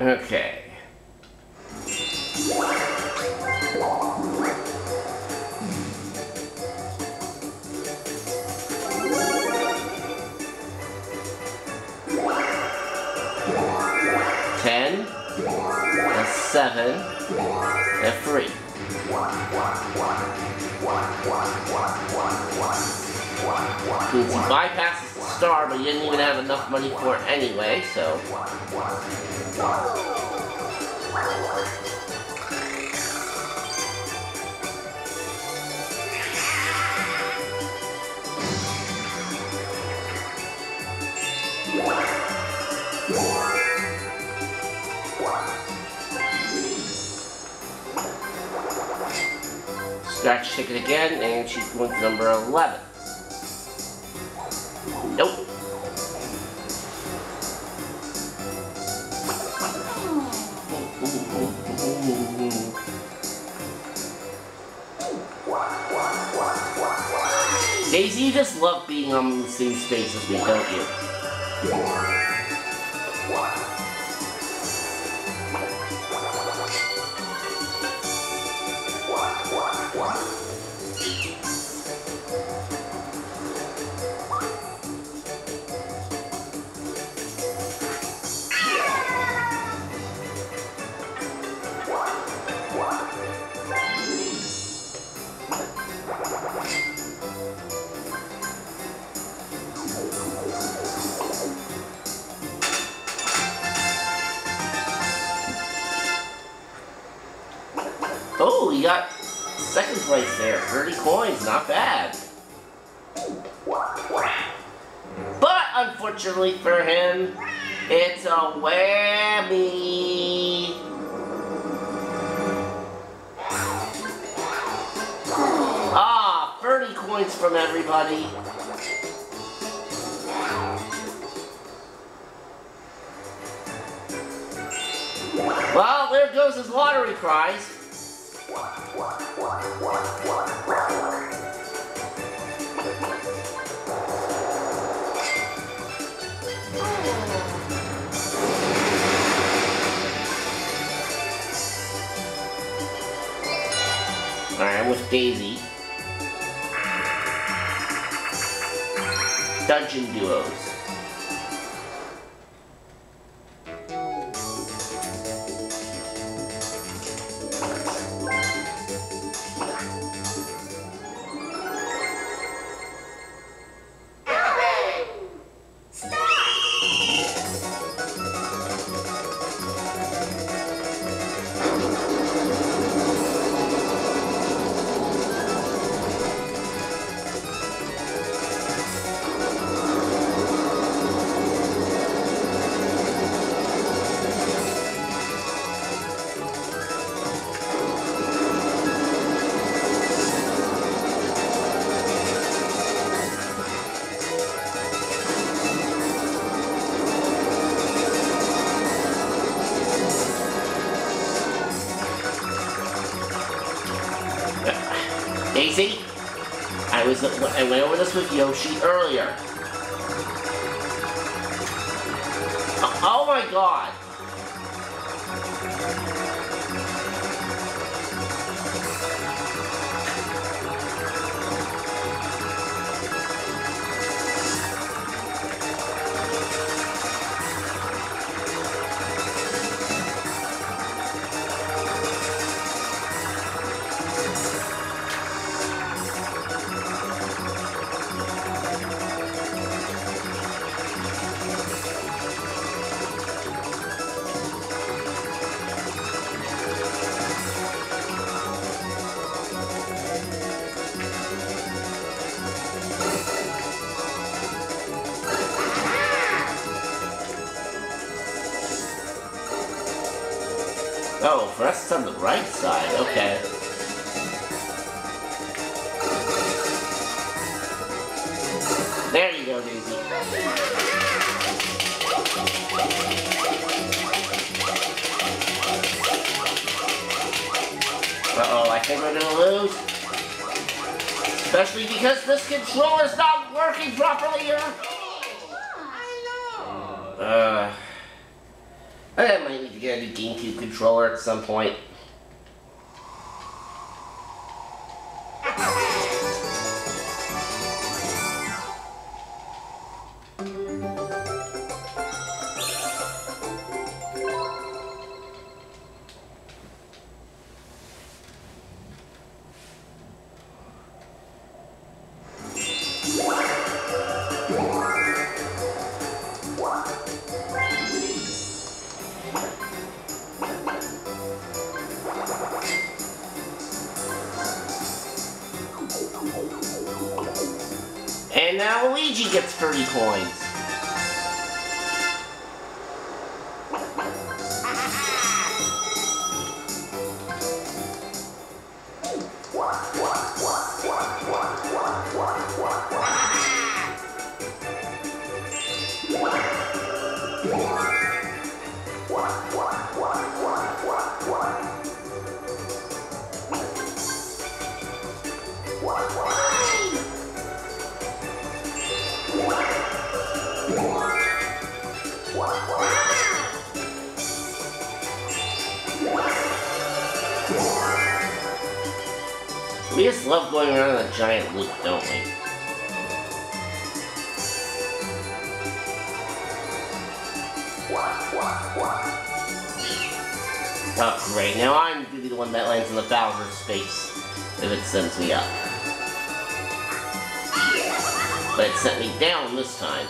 Okay. Ten, a seven, a three. He bypasses the star, but he didn't even have enough money for it anyway, so. Scratch ticket again, and she's going to number 11. Nope. Daisy, you just love being on the same space as me, don't you? Oh, he got second place there. 30 coins, not bad. But unfortunately for him, it's a whammy. Ah, 30 coins from everybody. Well, there goes his lottery prize. Alright, with Daisy. Dungeon duos. I was I went over this with Yoshi earlier. Oh, my god. For us it's on the right side, okay. There you go, Daisy. Uh-oh, I think we're gonna lose. Especially because this controller's not working properly here. Uh, I might need to get a GameCube controller at some point. Gets 30 coins. Oh, great. Now I'm gonna be the one that lands in the Bowser space if it sends me up. But it sent me down this time.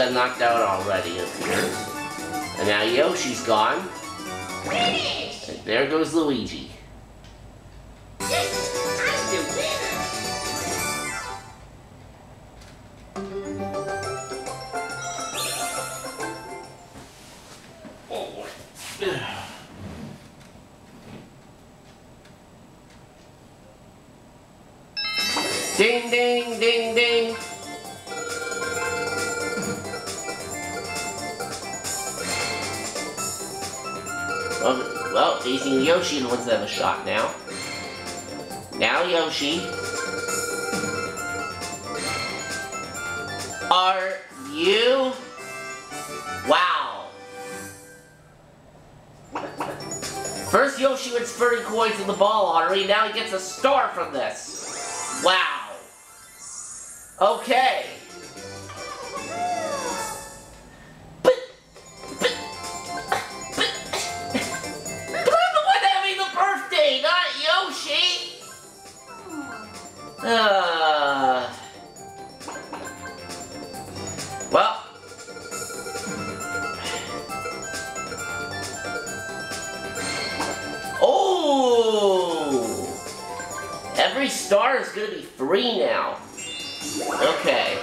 got knocked out already it appears. And now Yoshi's gone. And there goes Luigi. Ding, ding, ding, ding. Well, well, and Yoshi the ones that have a shot now. Now Yoshi. Are you? Wow. First Yoshi wins 30 coins in the ball lottery, now he gets a star from this. Wow. Okay. Star is gonna be free now. Okay.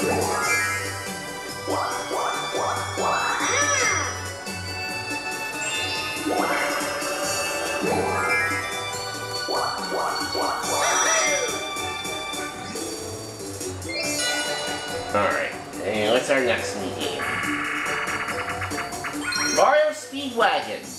Alright, and what's our next game? Mario Speedwagons.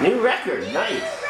New record, nice.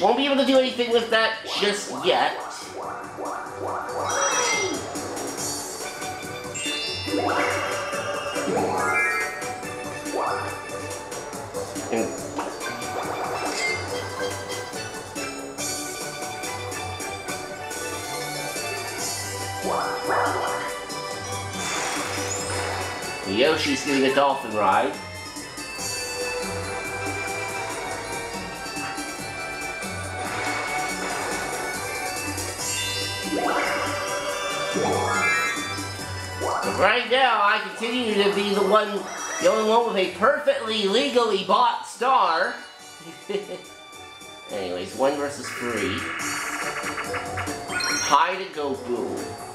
Won't be able to do anything with that just yet. Yoshi's getting a dolphin ride. Right now, I continue to be the one, the only one with a perfectly legally bought star. Anyways, one versus three. Hide and go boom.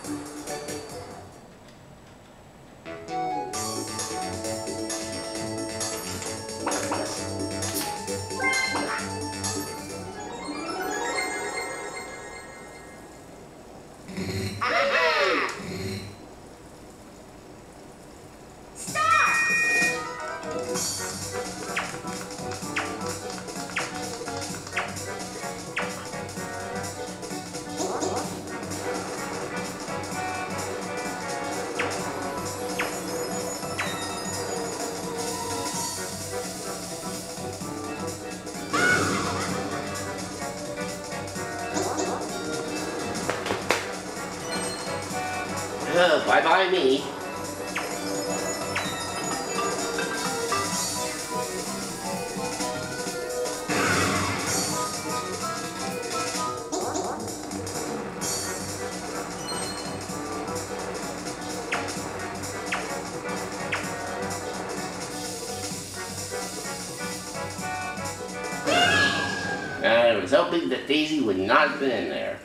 Hoping that Daisy would not have been in there.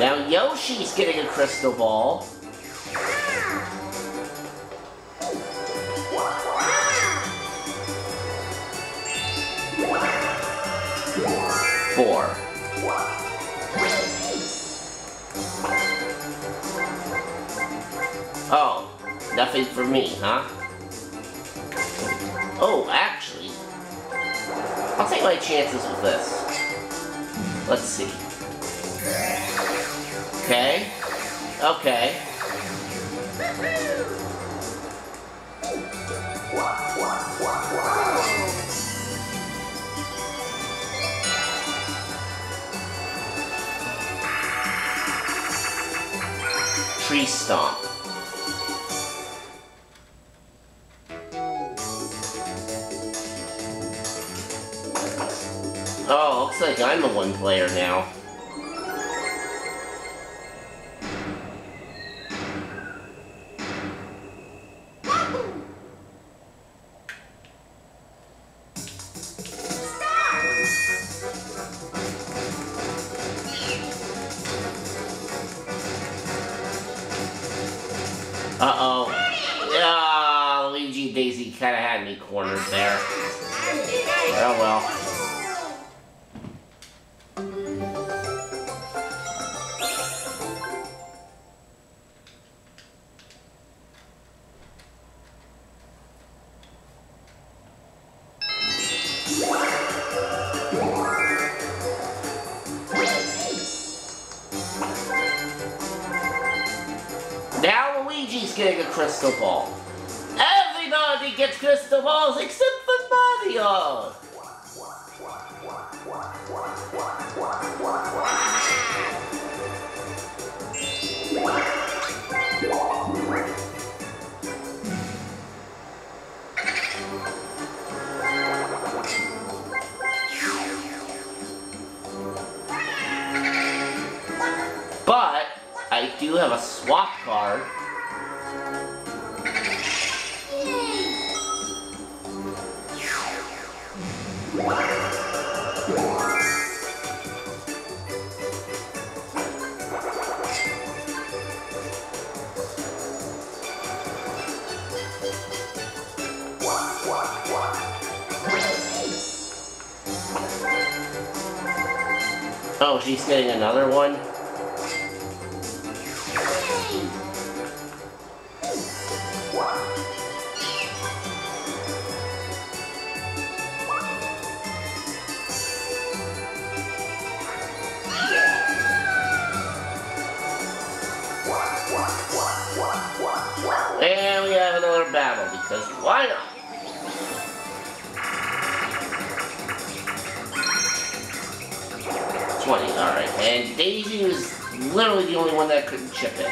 Now Yoshi's getting a crystal ball. Four. Oh, nothing for me, huh? Oh, actually, I'll take my chances with this. Let's see. Okay. Tree stomp. Oh, looks like I'm the one player now. Luigi's getting a crystal ball. Everybody gets crystal balls except for Mario. But I do have a swap card. Oh, she's getting another one? And we have another battle because why not? Alright. And Daisy was literally the only one that couldn't chip it.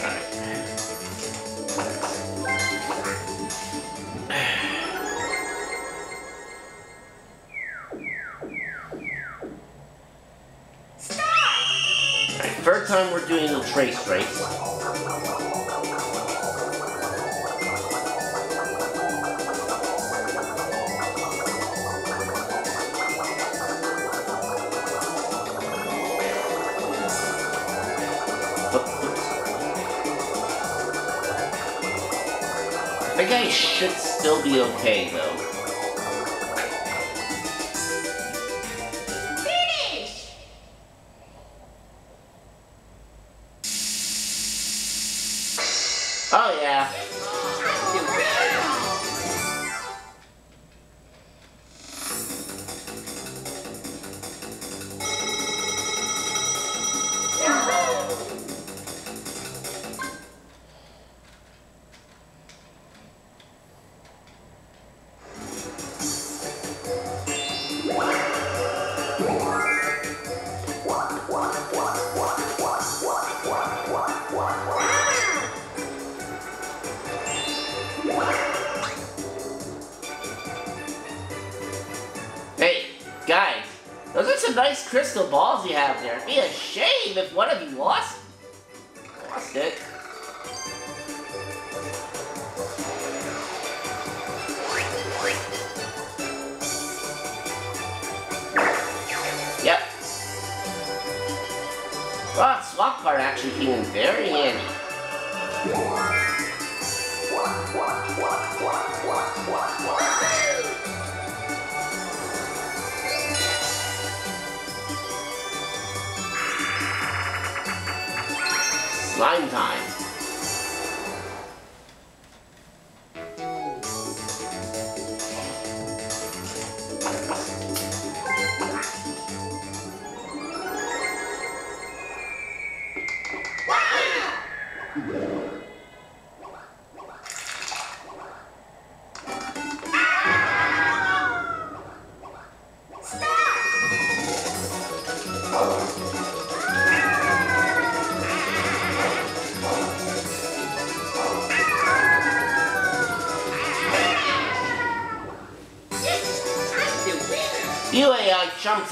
Alright. Alright, first time we're doing the trace race. Should still be okay though. Crystal balls you have there. It'd be a shame if one of you lost lost it. Yep. Well, swap card actually came in very handy. Slime time.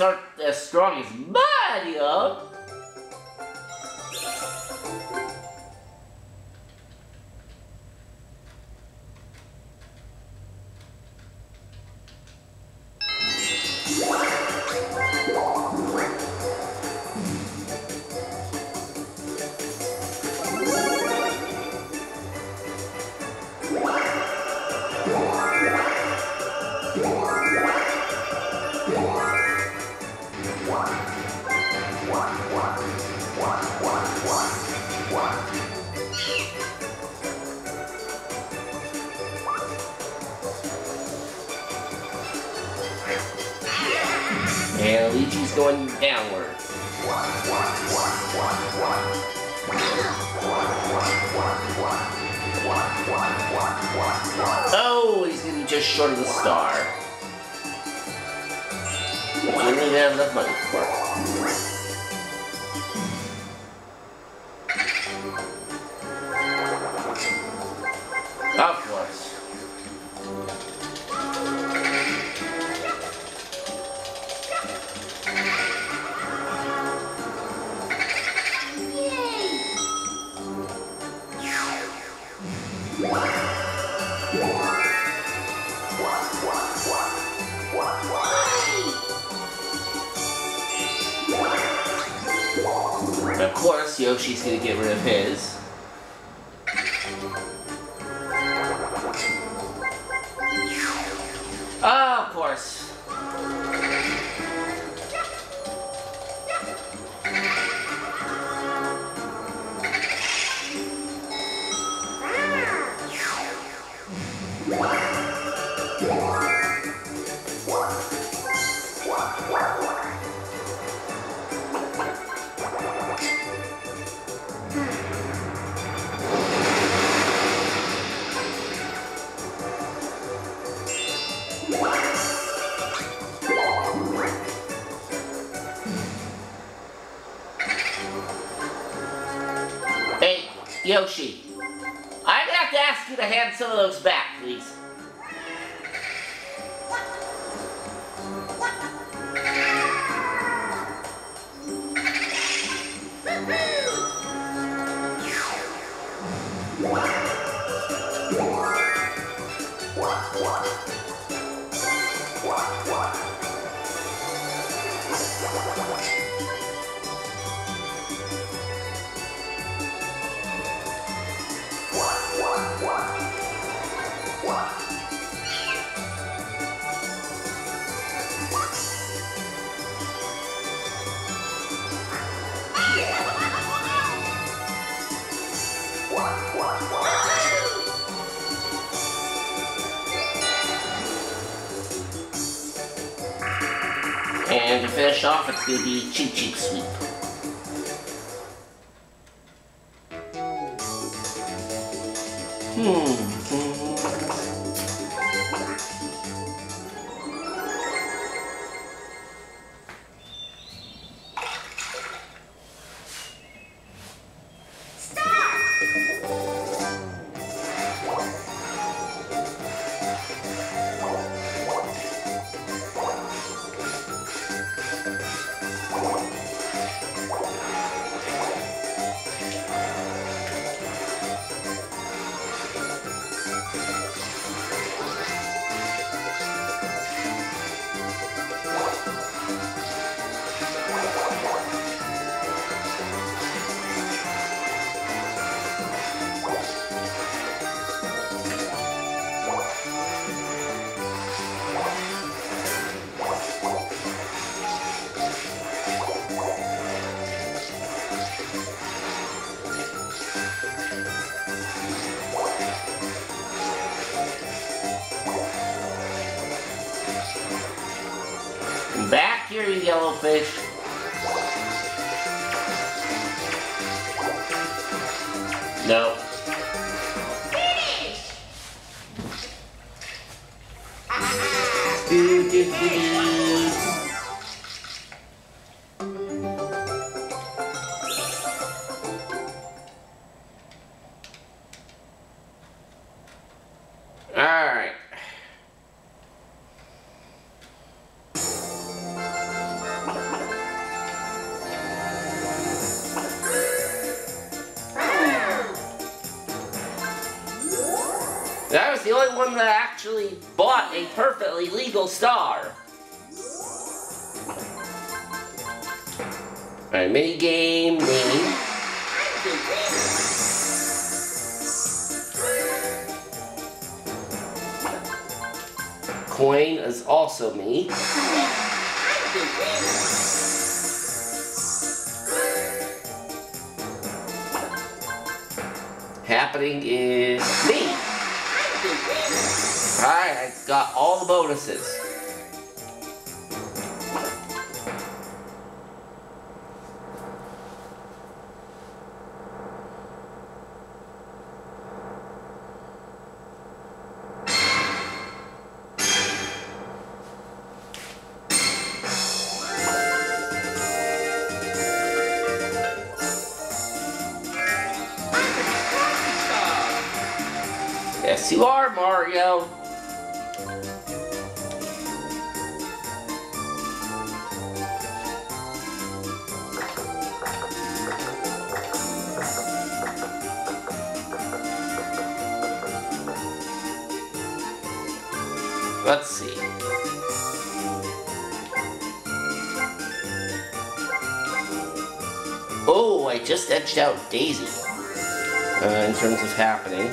Aren't as strong as Mario. And Of course, Yoshi's gonna get rid of his. Hey, Yoshi. I'm gonna have to ask you to hand some of those back, please. And to finish off, it's going to be Cheep Cheep Sweep. Hmm. Fish. No. That was the only one that actually bought a perfectly legal star. Alright, mini game name. Coin is also me. Happening is me. Got all the bonuses. Yes, you are, Mario. Just edged out Daisy. Uh, in terms of happening.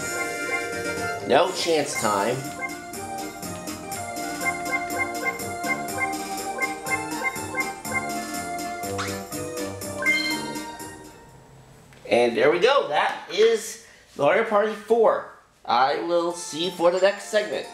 No chance time. And there we go. That is Mario Party 4. I will see you for the next segment.